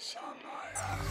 小马呀